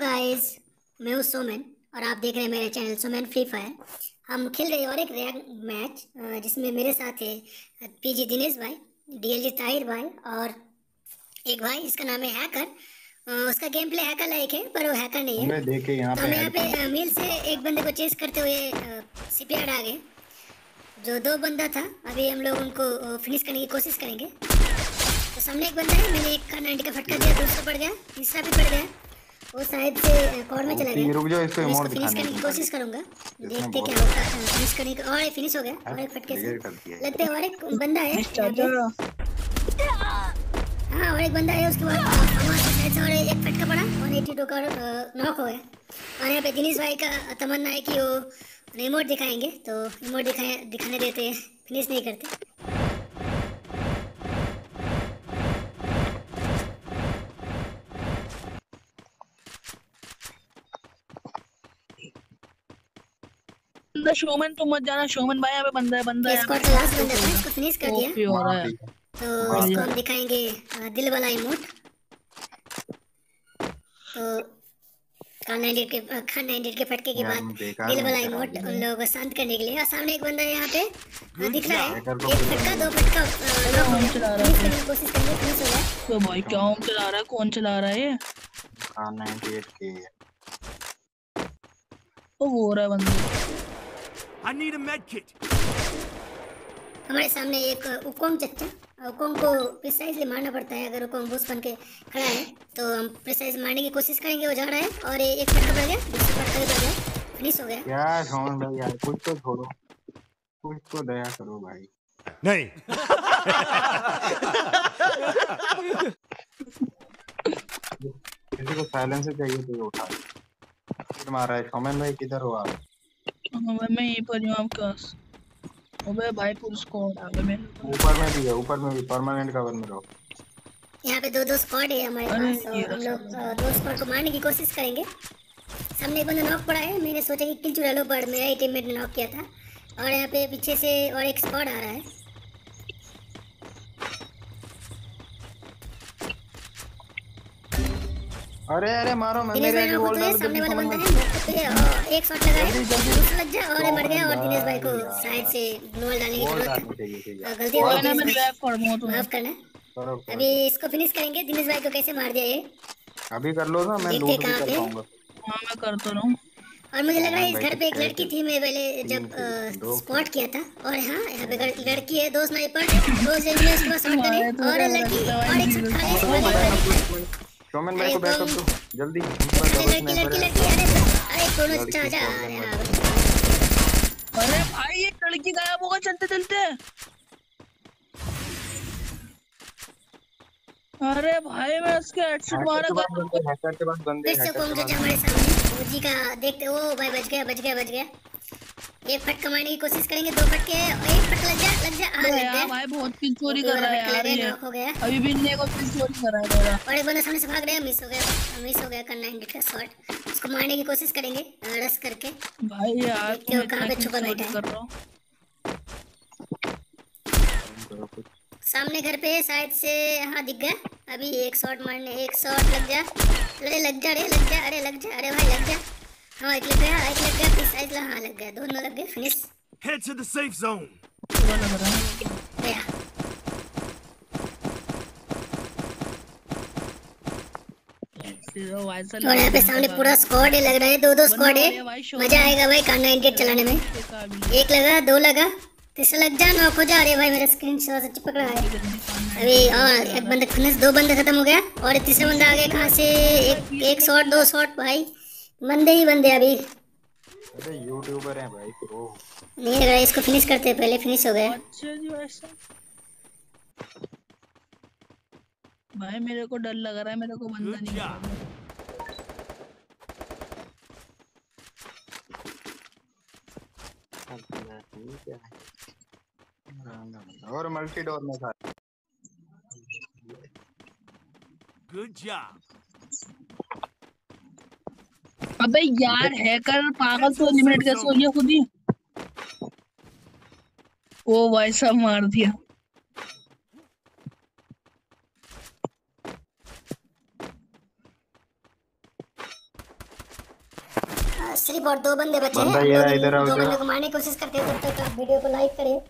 Guys मैं हूँ सोमेन और आप देख रहे हैं मेरे चैनल सोमेन फ्री फायर हम खेल रहे हैं और एक रैंक मैच जिसमें मेरे साथ है पीजी दिनेश भाई डीएलजी ताहिर भाई और एक भाई इसका नाम है हैकर उसका गेम प्ले हैकर लाइक है पर वो हैकर नहीं है। देखे यहाँ तो हम यहाँ पे मिल से एक बंदे को चेस करते हुए सीपीआर आ गए। जो दो बंदा था अभी हम लोग उनको फिनिश करने की कोशिश करेंगे। तो सामने एक बंदा है मैंने एक का नाइनटी का फटका दिया दूसरा पड़ गया तीसरा भी पड़ गया। वो शायद से में चला गया। रुक जाओ इसको इमोट फिनिश करने की कोशिश करूँगा। देखते क्या होता है। फिनिश करने का और फिनिश हो गया। और एक फटके से। लगते हैं और एक बंदा है। हाँ और एक बंदा है उसके बाद से और एक फटका पड़ा। 182 का नॉक हो गया। और यहाँ पे दिनेश भाई का तमन्ना है कि वो रिमोट दिखाएँगे। तो रिमोट दिखाए दिखाने देते हैं। फिनिश नहीं करते। बंदा शोमन तुम मत जाना शोमन भाई यहाँ पे बंदा है बंदा है। स्क्वाड का लास्ट बंदा था इसको फिनिश कर दिया। हो रहा है। तो इसको हम दिखाएँगे दिल वाला इमोट तो खान नाइनटी के खान नाइनटी के फटके के बाद दिल वाला इमोट उन लोगों को शांत करने के लिए। और सामने एक बंदा यहाँ पे दिख रहा है। एक फटका दो फटका कौन चला रहा है? कोशिश हो तो भाई क्या चला रहा है? कौन चला रहा है ये? खान 98 के वो हो रहा है बंदा। I need a med kit. हमारे सामने एक उकोंग चच्चा उकोंग को प्रिसाइजली मारना पड़ता है अगर उकोंग बूस बन के खड़ा है। तो हम प्रिसाइज मारने की कोशिश करेंगे वो जा रहा है और एक फटका पड़ गया दूसरा भी पड़ गया फिनिश हो गया। क्या छोड़ भाई यार कुछ तो छोड़ो कुछ तो दया करो भाई। नहीं। किसी को साइलेंसर चाहिए तो ये उठा। मारा है कमेंट भाई किधर हो आप? मैं मैं यहीं पर हूँ आपके पास। अबे भाई फुल स्क्वाड आ गए मेरे ऊपर में भी है ऊपर में भी परमानेंट कवर में रहो। यहाँ पे दो दो स्क्वाड है हमारे पास हम लोग दो स्क्वाड को मारने की कोशिश करेंगे। सामने एक बंदा नॉक पड़ा है मैंने सोचा कि किल चुरा लो बट मेरा ही टीममेट ने नॉक किया था। और यहाँ पे पीछे से और एक स्क्वाड आ रहा है। अरे अरे मारो मैं मेरे को वॉल तो डाल सामने वाला बंदा है तो ये और एक शॉट लगा है दूसरा लग जा और मर गया और दिनेश भाई को साइड से ग्लोअल डालने की ज़रूरत है। है गलती हो गई मैं ड्राइव कर दूँगा तुम्हें माफ़ करना। अभी इसको फिनिश करेंगे दिनेश भाई को कैसे मार दिया ये? अभी कर लो ना मैं लूट भी कर? पाऊँगा। हाँ मैं करता रहूँ और मुझे लग रहा है इस घर पे एक लड़की थी मैं पहले जब स्पॉट किया था और हाँ यहाँ पे लड़की है दो स्नाइपर दो जेबी उसके शॉट करे और लड़की और एक शॉट खा शोमन भाई को बैकअप दो जल्दी। अरे लड़की लड़की लड़की अरे अरे दोनों चाचा अरे हाँ अरे भाई ये लड़की गायब होगा चलते चलते। अरे भाई मैं उसके हेडशॉट मारा हैकर के पास बंदे हैकर के बंदे कौन पास हमारे सामने? ओजी का देखते ओ भाई बच गया बच गया बच गया। एक फटका मारने की कोशिश करेंगे दो फटके एक फटका लग जा लग जा हाँ। लग गया भाई बहुत किल चोरी कर रहा है यार ये। नॉक हो गया। अभी भी इन्हें को किल चोरी कर रहा है मेरा। और एक बंदा सामने से भाग रहा है मिस हो गया मिस हो गया करना है का शॉट। उसको मारने की कोशिश करेंगे रस करके। भाई यार तुम कहाँ पे छुपा बैठा। कर रहा हो। सामने घर पे शायद से हाँ दिख गया। अभी एक शॉट मारने एक शॉट लग जा। अरे लग जा अरे लग जा अरे लग जा अरे भाई लग जा। हाँ एक लग गया एक लग गया फिर शायद हाँ लग गया दोनों लग गए finish Head to the safe zone. बुरा लग रहा है गया और यहाँ पे सामने पूरा स्क्वाड लग रहा है दो दो स्क्वाड है। मज़ा आएगा भाई कांडा इंडियट चलाने में। एक लगा दो लगा तीसरा लग जा नॉक हो जा अरे भाई मेरा स्क्रीन से चिपक रहा है। अभी और एक बंदा फिनिश दो बंदे खत्म हो गया और तीसरा बंदा आ गया कहाँ से? एक एक शॉट दो शॉट भाई। बंदे ही बंदे अभी। अरे यूट्यूबर है भाई प्रो नहीं लग रहा इसको फिनिश करते हैं पहले फिनिश हो गया। अच्छा जी वैसा। भाई मेरे को डर लग रहा है मेरे को बंदा नहीं. और मल्टी डोर में था। Good job. अबे यार हैकर पागल तो एलिमिनेट कैसे हो गया खुद ही? ओ भाई साहब मार दिया। सिर्फ़ और दो बंदे बचे बंदा हैं। ये दो आओ दो बंदे को मारने की कोशिश करते हैं तब तक आप वीडियो को लाइक करिए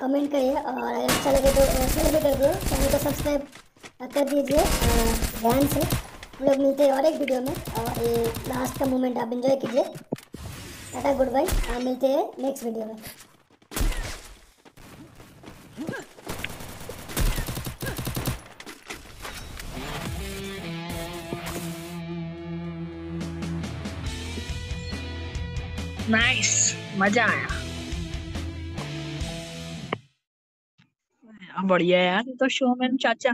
कमेंट करिए और अगर अच्छा लगे तो शेयर भी कर दिए चैनल को सब्सक्राइब कर दीजिए ध्यान से। लोग मिलते हैं और एक वीडियो में और ये लास्ट का मोमेंट आप एंजॉय कीजिए। टाटा गुड बाय अ, मिलते हैं नेक्स्ट वीडियो में। नाइस मज़ा आया। बढ़िया यार तो शोमैन चाचा।